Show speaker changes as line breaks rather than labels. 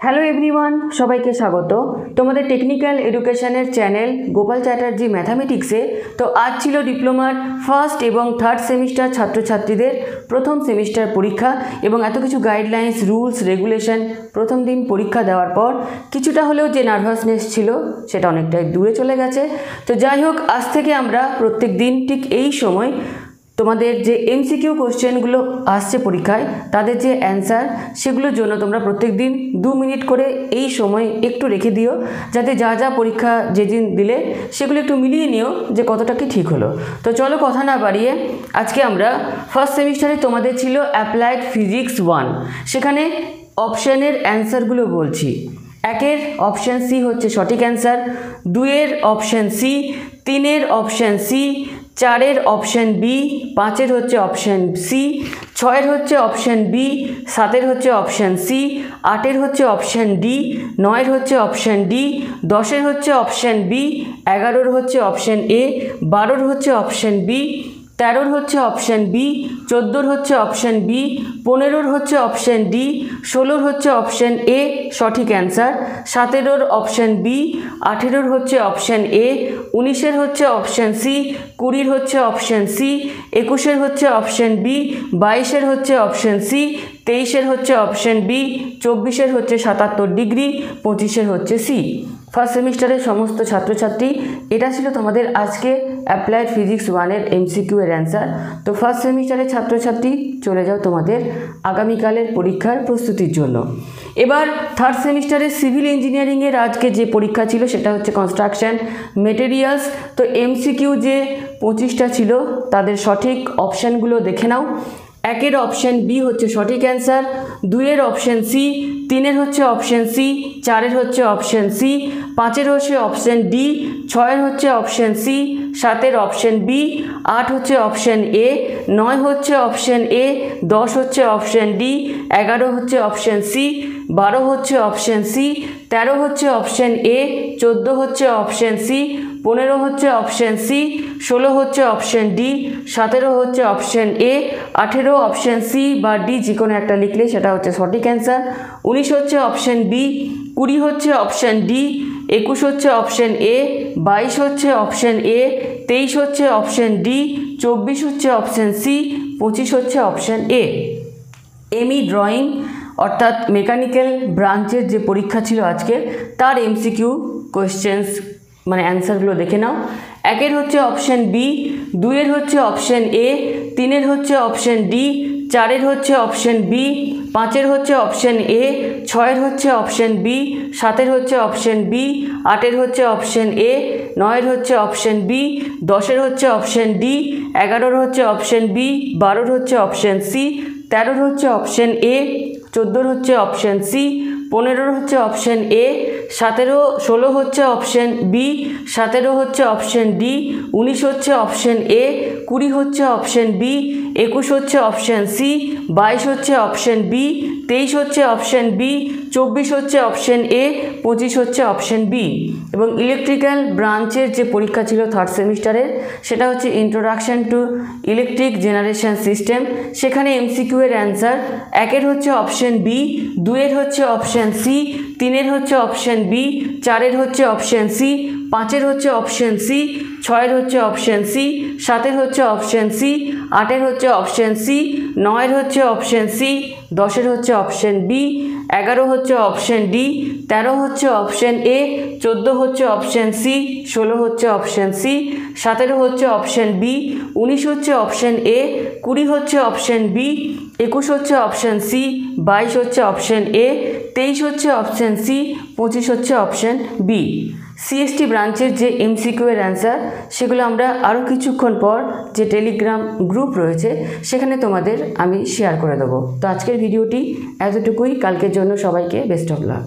Hello everyone সবাইকে স্বাগত। তোমাদের টেকনিক্যাল এডুকেশনের চ্যানেল গোপাল চ্যাটার্জি ম্যাথামেটিক্সে তো আজ ছিল ডিপ্লোমার ফার্স্ট এবং থার্ড সেমিস্টার ছাত্রছাত্রীদের প্রথম সেমিস্টার পরীক্ষা এবং এত কিছু গাইডলাইন্স রুলস রেগুলেশন প্রথম দিন পরীক্ষা দেওয়ার পর কিছুটা হলেও যে নার্ভাসনেস ছিল সেটা অনেকটাই দূরে চলে গেছে। তো যাই হোক, আজ থেকে আমরা প্রত্যেক দিন ঠিক এই সময় তোমাদের যে এমসিকিউ কোশ্চেনগুলো আসছে পরীক্ষায়, তাদের যে অ্যান্সার সেগুলোর জন্য তোমরা প্রত্যেক দিন দু মিনিট করে এই সময় একটু রেখে দিও, যাতে যা যা পরীক্ষা যেদিন দিলে সেগুলো একটু মিলিয়ে নিও যে কতটা কি ঠিক হলো। তো চলো কথা না বাড়িয়ে, আজকে আমরা ফার্স্ট সেমিস্টারে তোমাদের ছিল অ্যাপ্লাইড ফিজিক্স ওয়ান সেখানে অপশানের অ্যান্সারগুলো বলছি। একের অপশান সি হচ্ছে সঠিক অ্যান্সার দুইয়ের অপশান সি তিনের অপশান সি চারের অপশান বি, পাঁচের হচ্ছে অপশান সি, ছয়ের হচ্ছে অপশান বি, সাতের হচ্ছে অপশান সি, আটের হচ্ছে অপশান ডি, নয়ের হচ্ছে অপশান ডি, দশের হচ্ছে অপশান বি, এগারোর হচ্ছে অপশান এ, বারোর হচ্ছে অপশান বি তেরোর হচ্ছে অপশান বি চোদ্দোর হচ্ছে অপশান বি পনেরোর হচ্ছে অপশান ডি ষোলোর হচ্ছে অপশান এ সঠিক অ্যান্সার সতেরোর অপশান বি আঠেরোর হচ্ছে অপশান এ উনিশের হচ্ছে অপশান সি কুড়ির হচ্ছে অপশান সি একুশের হচ্ছে অপশান বি বাইশের হচ্ছে অপশান সি তেইশের হচ্ছে অপশান বি চব্বিশের হচ্ছে সাতাত্তর ডিগ্রি পঁচিশের হচ্ছে সি ফার্স্ট সেমিস্টারের সমস্ত ছাত্রছাত্রী এটা ছিল তোমাদের আজকে অ্যাপ্লাইড ফিজিক্স ওয়ানের এমসিকিউ এর অ্যান্সার তো ফার্স্ট সেমিস্টারের ছাত্রছাত্রী চলে যাও তোমাদের আগামীকালের পরীক্ষার প্রস্তুতির জন্য। এবার থার্ড সেমিস্টারের সিভিল ইঞ্জিনিয়ারিংয়ের আজকে যে পরীক্ষা ছিল সেটা হচ্ছে কনস্ট্রাকশন মেটেরিয়ালস তো এমসিকিউ যে পঁচিশটা ছিল, তাদের সঠিক অপশানগুলো দেখে নাও। একের অপশান বি হচ্ছে সঠিক অ্যান্সার দুইয়ের অপশান সি তিনের হচ্ছে অপশান সি চারের হচ্ছে অপশান সি পাঁচের হচ্ছে অপশান ডি ছয়ের হচ্ছে অপশান সি সাতের অপশান বি আট হচ্ছে অপশান এ নয় হচ্ছে অপশান এ দশ হচ্ছে অপশান ডি এগারো হচ্ছে অপশান সি বারো হচ্ছে অপশান সি তেরো হচ্ছে অপশান এ চোদ্দ হচ্ছে অপশান সি পনেরো হচ্ছে অপশান সি ষোলো হচ্ছে অপশান ডি, সতেরো হচ্ছে অপশান এ, আঠেরো অপশান সি বা ডি যে কোনো একটা লিখলে সেটা হচ্ছে সঠিক অ্যান্সার। উনিশ হচ্ছে অপশান বি, কুড়ি হচ্ছে অপশান ডি, একুশ হচ্ছে অপশান এ, বাইশ হচ্ছে অপশান এ, তেইশ হচ্ছে অপশান ডি, চব্বিশ হচ্ছে অপশান সি, পঁচিশ হচ্ছে অপশান এ। এমই ড্রয়িং অর্থাৎ মেকানিক্যাল ব্রাঞ্চের যে পরীক্ষা ছিল আজকে, তার এমসিকিউ কোয়েশ্চেন্স মানে অ্যান্সারগুলো দেখে নাও। একের হচ্ছে অপশান বি দুইয়ের হচ্ছে অপশান এ তিনের হচ্ছে অপশান ডি চারের হচ্ছে অপশান বি পাঁচের হচ্ছে অপশান এ ছয়ের হচ্ছে অপশান বি সাতের হচ্ছে অপশান বি আটের হচ্ছে অপশান এ নয়ের হচ্ছে অপশান বি দশের হচ্ছে অপশান ডি এগারোর হচ্ছে অপশান বি বারোর হচ্ছে অপশান সি তেরোর হচ্ছে অপশান এ চোদ্দোর হচ্ছে অপশান সি পনেরোর হচ্ছে অপশান এ সতেরো, ষোলো হচ্ছে অপশান বি সতেরো হচ্ছে অপশান ডি উনিশ হচ্ছে অপশান এ কুড়ি হচ্ছে অপশান বি একুশ হচ্ছে অপশান সি বাইশ হচ্ছে অপশান বি তেইশ হচ্ছে অপশান বি চব্বিশ হচ্ছে অপশান এ পঁচিশ হচ্ছে অপশান বি এবং ইলেকট্রিক্যাল ব্রাঞ্চের যে পরীক্ষা ছিল থার্ড সেমিস্টারের সেটা হচ্ছে introduction to electric generation system সেখানে এমসিকিউ এর অ্যান্সার একের হচ্ছে অপশান বি দুয়ের হচ্ছে অপশান সি তিনের হচ্ছে অপশান বি চারের হচ্ছে অপশান সি পাঁচের হচ্ছে অপশান সি ছয়ের হচ্ছে অপশান সি সাতের হচ্ছে অপশান সি আটের হচ্ছে অপশান সি নয়ের হচ্ছে অপশান সি দশের হচ্ছে অপশান বি এগারো হচ্ছে অপশান ডি তেরো হচ্ছে অপশান এ চোদ্দ হচ্ছে অপশান সি ষোলো হচ্ছে অপশান সি সতেরো হচ্ছে অপশান বি উনিশ হচ্ছে অপশান এ কুড়ি হচ্ছে অপশান বি একুশ হচ্ছে অপশান সি বাইশ হচ্ছে অপশান এ তেইশ হচ্ছে অপশান সি পঁচিশ হচ্ছে অপশান বি সিএসটি ব্রাঞ্চের যে এমসিকিউ এর অ্যান্সার সেগুলো আমরা আরও কিছুক্ষণ পর যে টেলিগ্রাম গ্রুপ রয়েছে, সেখানে তোমাদের আমি শেয়ার করে দেবো। তো আজকের ভিডিওটি এতটুকুই। কালকের জন্য সবাইকে বেস্ট অফ লাক